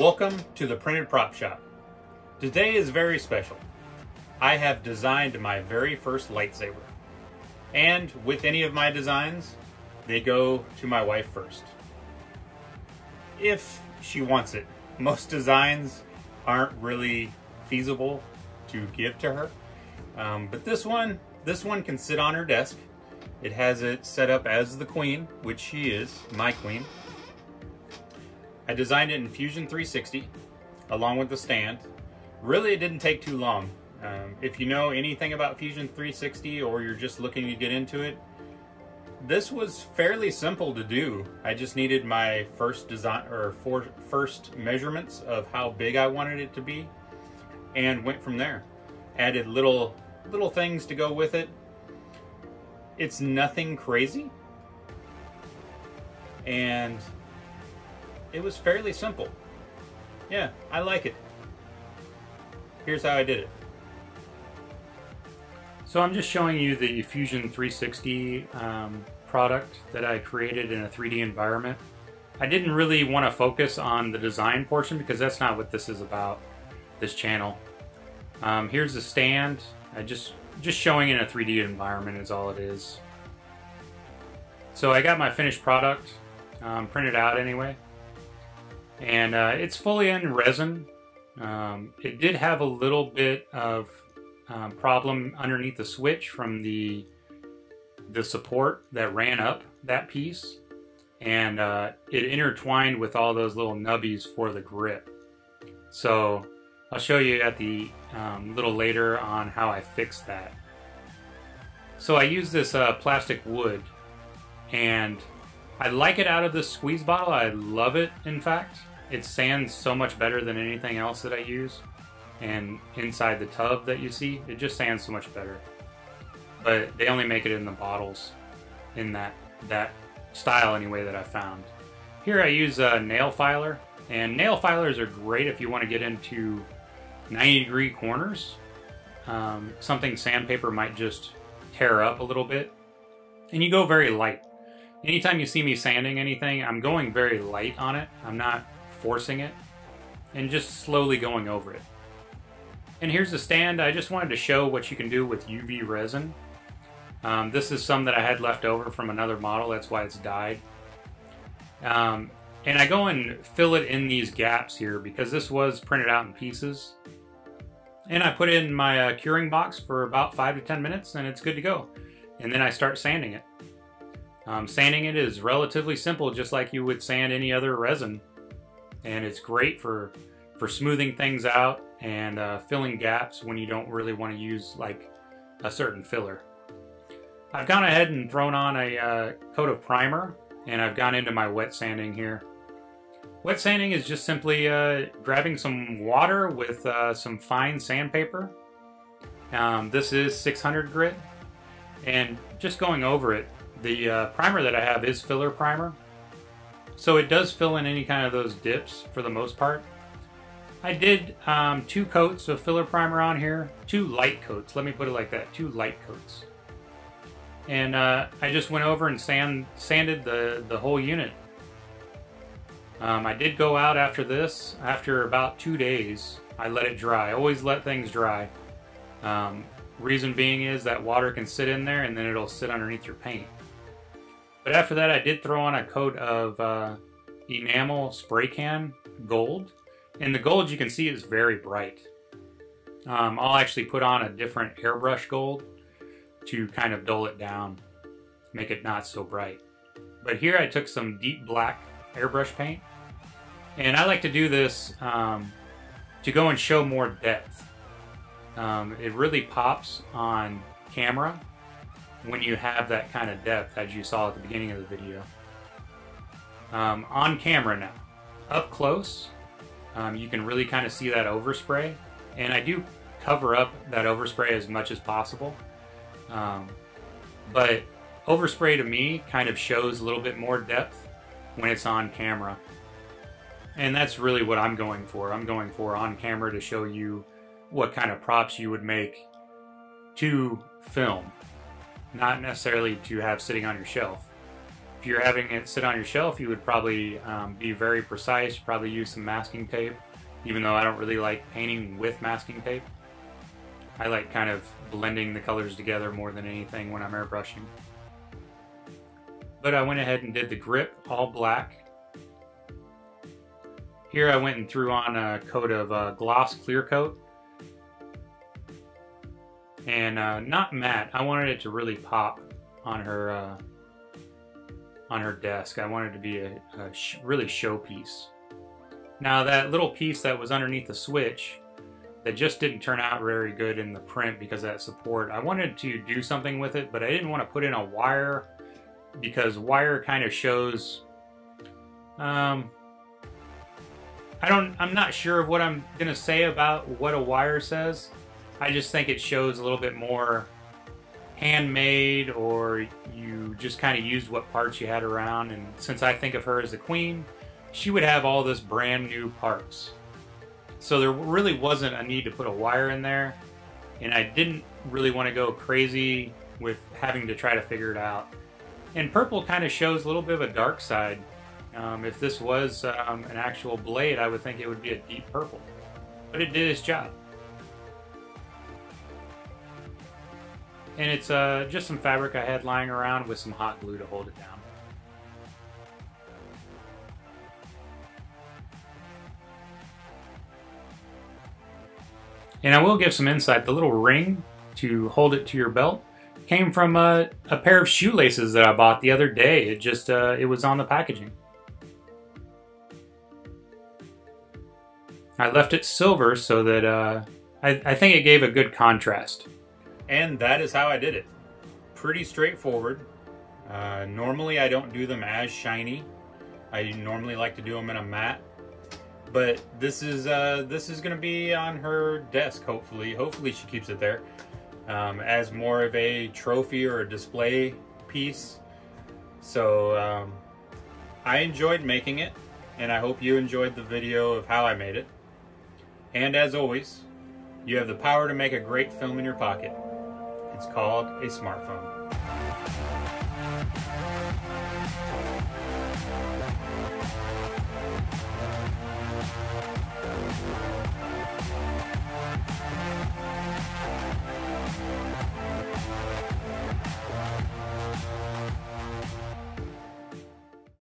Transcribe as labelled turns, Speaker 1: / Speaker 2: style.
Speaker 1: Welcome to the Printed Prop Shop. Today is very special. I have designed my very first lightsaber. And with any of my designs, they go to my wife first. If she wants it. Most designs aren't really feasible to give to her. Um, but this one, this one can sit on her desk. It has it set up as the queen, which she is, my queen. I designed it in Fusion 360 along with the stand. Really, it didn't take too long. Um, if you know anything about Fusion 360 or you're just looking to get into it, this was fairly simple to do. I just needed my first design or for, first measurements of how big I wanted it to be and went from there. Added little little things to go with it. It's nothing crazy. And it was fairly simple. Yeah, I like it. Here's how I did it. So I'm just showing you the Fusion 360 um, product that I created in a 3D environment. I didn't really want to focus on the design portion because that's not what this is about, this channel. Um, here's the stand. I just just showing in a 3D environment is all it is. So I got my finished product um, printed out anyway and uh, it's fully in resin. Um, it did have a little bit of um, problem underneath the switch from the the support that ran up that piece, and uh, it intertwined with all those little nubbies for the grip. So I'll show you at the um, little later on how I fixed that. So I use this uh, plastic wood, and I like it out of the squeeze bottle. I love it, in fact. It sands so much better than anything else that I use. And inside the tub that you see, it just sands so much better. But they only make it in the bottles in that that style anyway that I found. Here I use a nail filer, and nail filers are great if you want to get into 90 degree corners. Um, something sandpaper might just tear up a little bit. And you go very light. Anytime you see me sanding anything, I'm going very light on it. I'm not forcing it and just slowly going over it. And here's the stand. I just wanted to show what you can do with UV resin. Um, this is some that I had left over from another model. That's why it's dyed. Um, and I go and fill it in these gaps here because this was printed out in pieces. And I put in my uh, curing box for about 5 to 10 minutes and it's good to go. And then I start sanding it. Um, sanding it is relatively simple, just like you would sand any other resin and it's great for for smoothing things out and uh, filling gaps when you don't really want to use like a certain filler. I've gone ahead and thrown on a uh, coat of primer and I've gone into my wet sanding here. Wet sanding is just simply uh, grabbing some water with uh, some fine sandpaper. Um, this is 600 grit and just going over it. The uh, primer that I have is filler primer so it does fill in any kind of those dips for the most part. I did um, two coats of filler primer on here, two light coats, let me put it like that, two light coats. And uh, I just went over and sand, sanded the, the whole unit. Um, I did go out after this, after about two days, I let it dry. I always let things dry. Um, reason being is that water can sit in there and then it'll sit underneath your paint. But after that, I did throw on a coat of uh, enamel spray can gold. And the gold you can see is very bright. Um, I'll actually put on a different airbrush gold to kind of dull it down, make it not so bright. But here I took some deep black airbrush paint. And I like to do this um, to go and show more depth. Um, it really pops on camera when you have that kind of depth as you saw at the beginning of the video. Um, on camera now, up close, um, you can really kind of see that overspray. And I do cover up that overspray as much as possible. Um, but overspray to me kind of shows a little bit more depth when it's on camera. And that's really what I'm going for. I'm going for on camera to show you what kind of props you would make to film not necessarily to have sitting on your shelf. If you're having it sit on your shelf, you would probably um, be very precise, probably use some masking tape, even though I don't really like painting with masking tape. I like kind of blending the colors together more than anything when I'm airbrushing. But I went ahead and did the grip all black. Here I went and threw on a coat of uh, gloss clear coat. And uh, not matte, I wanted it to really pop on her uh, on her desk. I wanted it to be a, a sh really showpiece. Now that little piece that was underneath the switch, that just didn't turn out very good in the print because that support. I wanted to do something with it, but I didn't want to put in a wire because wire kind of shows um, I don't I'm not sure of what I'm gonna say about what a wire says. I just think it shows a little bit more handmade or you just kind of used what parts you had around and since I think of her as the queen, she would have all this brand new parts. So there really wasn't a need to put a wire in there, and I didn't really want to go crazy with having to try to figure it out. And purple kind of shows a little bit of a dark side. Um, if this was um, an actual blade, I would think it would be a deep purple. But it did its job. And it's uh, just some fabric I had lying around with some hot glue to hold it down. And I will give some insight. The little ring to hold it to your belt came from a, a pair of shoelaces that I bought the other day. It just, uh, it was on the packaging. I left it silver so that uh, I, I think it gave a good contrast. And that is how I did it. Pretty straightforward. Uh, normally I don't do them as shiny. I normally like to do them in a matte but this is uh, this is going to be on her desk, hopefully. Hopefully she keeps it there um, as more of a trophy or a display piece. So um, I enjoyed making it, and I hope you enjoyed the video of how I made it. And as always, you have the power to make a great film in your pocket. It's called a smartphone.